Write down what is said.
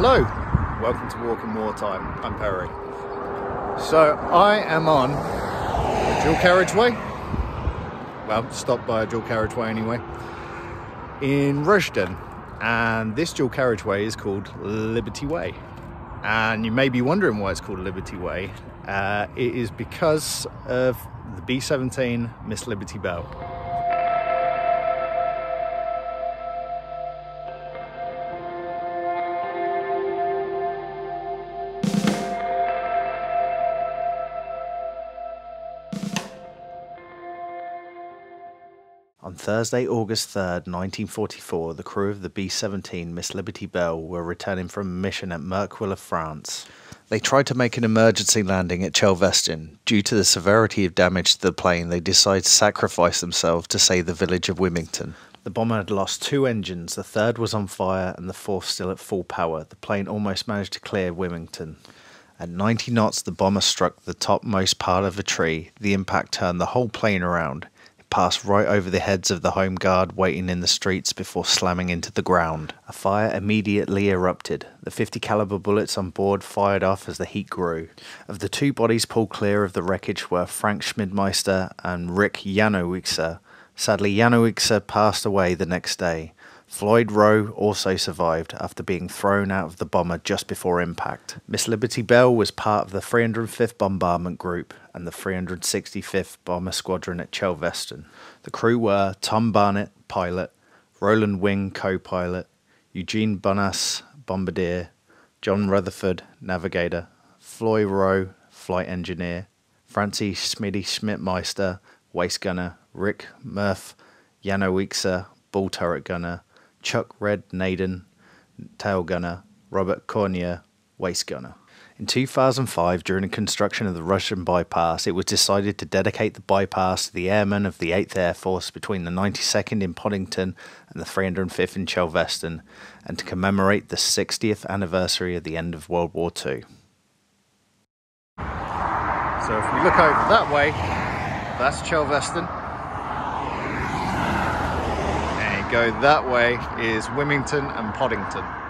Hello, welcome to Walking Wartime. I'm Perry. So I am on a dual carriageway. Well, stopped by a dual carriageway anyway. In Rushden, and this dual carriageway is called Liberty Way. And you may be wondering why it's called Liberty Way. Uh, it is because of the B17 Miss Liberty Belle. On Thursday, August 3rd, 1944, the crew of the B 17 Miss Liberty Belle were returning from a mission at Merquille, France. They tried to make an emergency landing at Chelveston. Due to the severity of damage to the plane, they decided to sacrifice themselves to save the village of Wymington. The bomber had lost two engines, the third was on fire, and the fourth still at full power. The plane almost managed to clear Wymington. At 90 knots, the bomber struck the topmost part of a tree. The impact turned the whole plane around passed right over the heads of the home guard waiting in the streets before slamming into the ground. A fire immediately erupted. The 50 caliber bullets on board fired off as the heat grew. Of the two bodies pulled clear of the wreckage were Frank Schmidmeister and Rick Janowitzer. Sadly, Janowitzer passed away the next day. Floyd Rowe also survived after being thrown out of the bomber just before impact. Miss Liberty Belle was part of the 305th Bombardment Group and the 365th Bomber Squadron at Chelveston. The crew were Tom Barnett, pilot, Roland Wing, co pilot, Eugene Bonas, bombardier, John Rutherford, navigator, Floyd Rowe, flight engineer, Francie Smitty Schmidmeister, waist gunner, Rick Murph, Janowitzer, ball turret gunner, Chuck Red Naden, tail gunner, Robert Cornier, waist gunner. In 2005, during the construction of the Rushden bypass, it was decided to dedicate the bypass to the airmen of the 8th Air Force between the 92nd in Podington and the 305th in Chelveston, and to commemorate the 60th anniversary of the end of World War II. So if we look over that way, that's Chelveston. Go that way is Wymington and Podington.